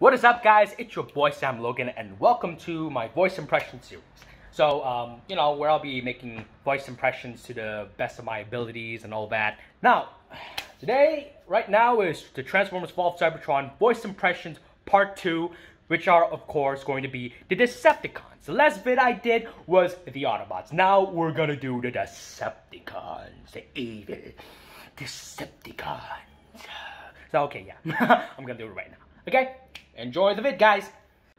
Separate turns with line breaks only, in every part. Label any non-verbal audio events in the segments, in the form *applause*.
What is up, guys? It's your boy Sam Loegan, and welcome to my voice impression series. So, um, you know, where I'll be making voice impressions to the best of my abilities and all that. Now, today, right now, is the Transformers Fall of Cybertron voice impressions part two, which are, of course, going to be the Decepticons. The last vid I did was the Autobots. Now we're gonna do the Decepticons, the evil Decepticons. So, okay, yeah, *laughs* I'm gonna do it right now. Okay? Enjoy the vid, guys.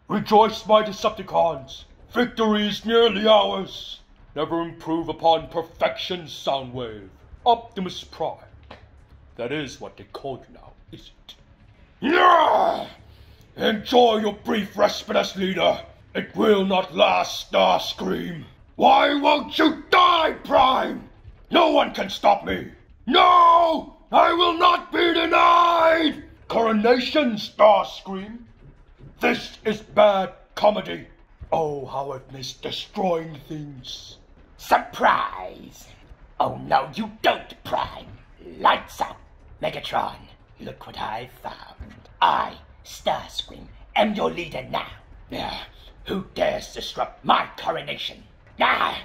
Rejoice, my Decepticons! Victory is nearly ours! Never improve upon perfection, Soundwave. Optimus Prime. That is what they call you now, is it? Yeah! Enjoy your brief respite as leader. It will not last, Starscream. Why won't you die, Prime? No one can stop me. No! I will not be denied! Coronation, Starscream. This is bad comedy. Oh, how I've missed destroying things.
Surprise! Oh no, you don't, Prime. Lights out, Megatron. Look what I found. I, Starscream, am your leader now. Ah, who dares disrupt my coronation? Ah,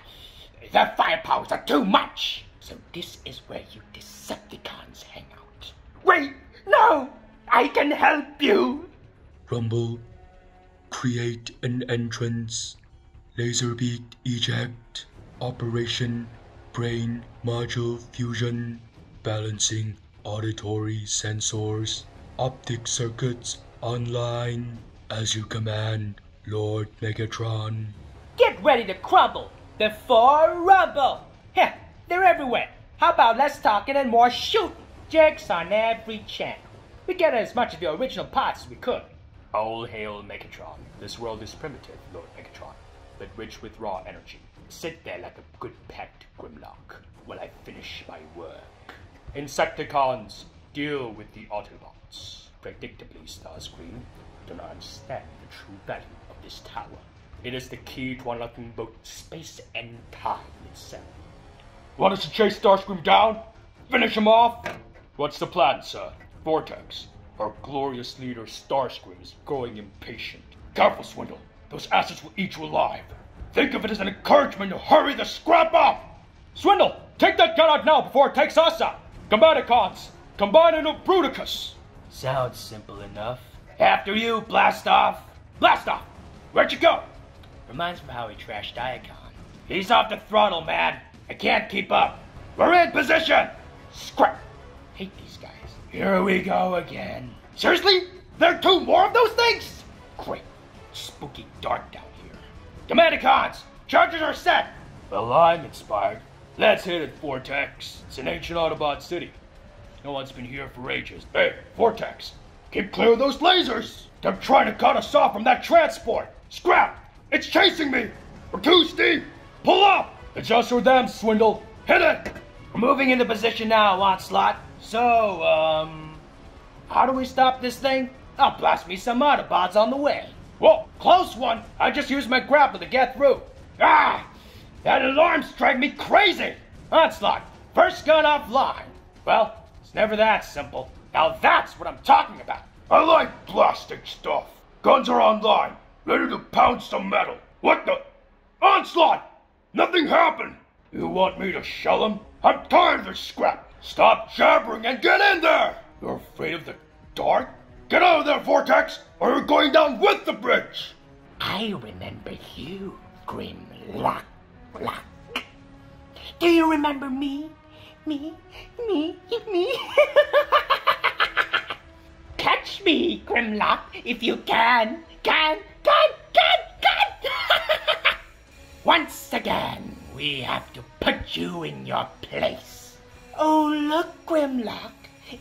their firepowers are too much. So this is where you Decepticons hang out. Wait, no! I can help you!
Rumble, create an entrance, Laserbeak eject, operation, brain module fusion, balancing auditory sensors, optic circuits online, as you command, Lord Megatron.
Get ready to crumble before rumble. Heh, they're everywhere. How about less talking and more shooting? Jerks on every channel. We get as much of the original parts as we could. All hail Megatron. This world is primitive, Lord Megatron, but rich with raw energy. Sit there like a good pet, Grimlock, while I finish my work. Insecticons, deal with the Autobots. Predictably, Starscream, do not understand the true value of this tower. It is the key to unlocking both space and time itself.
Want us to chase Starscream down? Finish him off? What's the plan, sir? Vortex. Our glorious leader Starscream is growing impatient. Careful, Swindle. Those assets will eat you alive. Think of it as an encouragement to hurry the scrap up! Swindle, take that gun out now before it takes us out! Combaticons, combine into Bruticus!
Sounds simple enough.
After you, blast off. Blast off! Where'd you go?
Reminds me how he trashed Diacon.
He's off the throttle, man. I can't keep up. We're in position! Scrap!
Hate these guys.
Here we go again. Seriously? There are two more of those things? Great. Spooky dark down here. Combaticons, charges are set.
Well, I'm inspired. Let's hit it, Vortex. It's an ancient Autobot city. No one's been here for ages. Hey, Vortex, keep clear of those lasers. They're trying to cut us off from that transport. Scrap! It's chasing me. We're too steep. Pull up. It's us or them, Swindle. Hit it.
We're moving into position now, Onslaught. So, um, how do we stop this thing? I'll blast me some Autobots on the way.
Whoa, close one. I just used my grapple to get through. Ah! That alarm's driving me crazy. Onslaught, first gun offline. Well, it's never that simple. Now that's what I'm talking about.
I like plastic stuff. Guns are online, ready to pound some metal. What the? Onslaught! Nothing happened. You want me to shell them? I'm tired of this scrap. Stop jabbering and get in there. You're afraid of the dark? Get out of there, Vortex, or you're going down with the bridge.
I remember you, Grimlock. Lock. Do you remember me? Me? Me? Me? *laughs* Catch me, Grimlock, if you can. Can, can, can, can. *laughs* Once again, we have to put you in your place. Oh, look, Grimlock.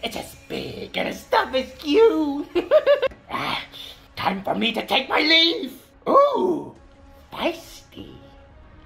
It's as big and as tough as you. *laughs* ah, time for me to take my leave. Ooh, feisty.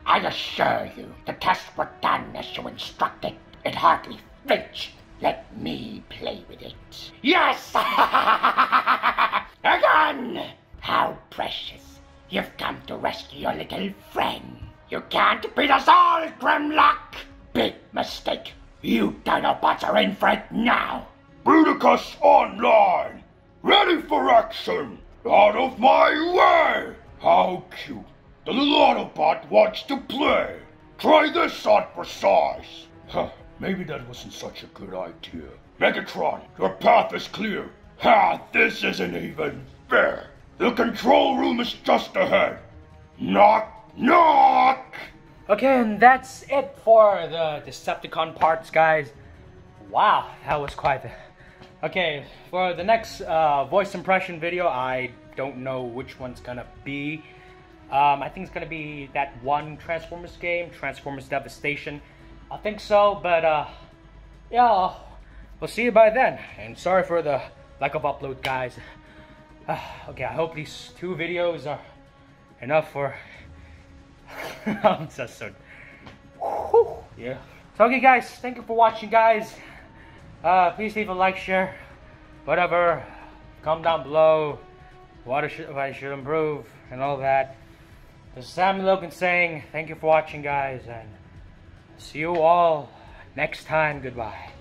I assure you, the tests were done as you instructed. It hardly flinched. Let me play with it. Yes! *laughs* A gun! How precious. You've come to rescue your little friend. You can't beat us all, Grimlock! Big mistake. You Dinobots are in for it now.
Bruticus online. Ready for action. Out of my way! How cute. The little Autobot wants to play. Try this on for size. Huh, maybe that wasn't such a good idea. Megatron, your path is clear. Ha, this isn't even fair. The control room is just ahead. Knock, knock!
Okay, and that's it for the Decepticon parts, guys. Wow, that was quite the... Okay, for the next uh, voice impression video, I don't know which one's gonna be. Um, I think it's gonna be that one Transformers game, Transformers Devastation. I think so, but uh, yeah, we'll see you by then. And sorry for the lack of upload, guys. Uh, *sighs* okay, I hope these two videos are enough for *laughs* I'm so. Yeah. So okay, guys. Thank you for watching, guys. Uh, please leave a like, share, whatever. Comment down below what I should, what I should improve, and all that. This is Sammy Loegan saying thank you for watching, guys, and see you all next time. Goodbye.